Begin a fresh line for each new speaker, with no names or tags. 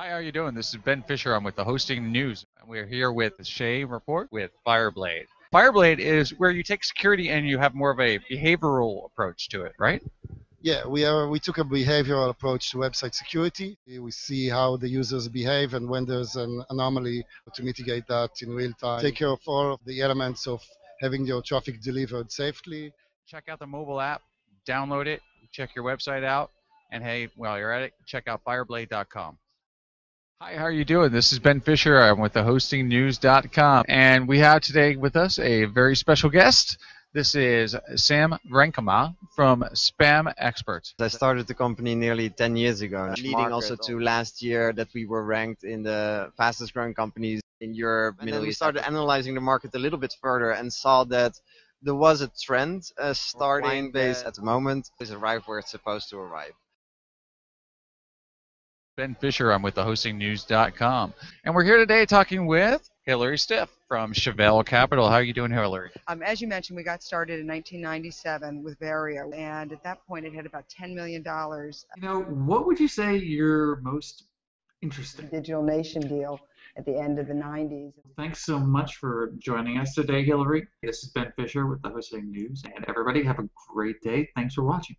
Hi, how are you doing? This is Ben Fisher. I'm with the Hosting News. We're here with the Shay Report with Fireblade. Fireblade is where you take security and you have more of a behavioral approach to it, right?
Yeah, we are. We took a behavioral approach to website security. We see how the users behave and when there's an anomaly to mitigate that in real time. Take care of all of the elements of having your traffic delivered safely.
Check out the mobile app, download it, check your website out, and hey, while you're at it, check out fireblade.com. Hi, how are you doing? This is Ben Fisher. I'm with the hostingnews.com. And we have today with us a very special guest. This is Sam Renkema from Spam Experts.
I started the company nearly 10 years ago, leading also to last year that we were ranked in the fastest growing companies in Europe. And then we started analyzing the market a little bit further and saw that there was a trend uh, starting base at the moment is arrive where it's supposed to arrive.
Ben Fisher. I'm with the hostingnews.com. And we're here today talking with Hillary Stiff from Chevelle Capital. How are you doing, Hillary?
Um, as you mentioned, we got started in 1997 with Verio, and at that point, it had about $10 million.
You know, what would you say you're most interesting?
Digital Nation deal at the end of the 90s.
Thanks so much for joining us today, Hillary. This is Ben Fisher with the Hosting News, and everybody have a great day. Thanks for watching.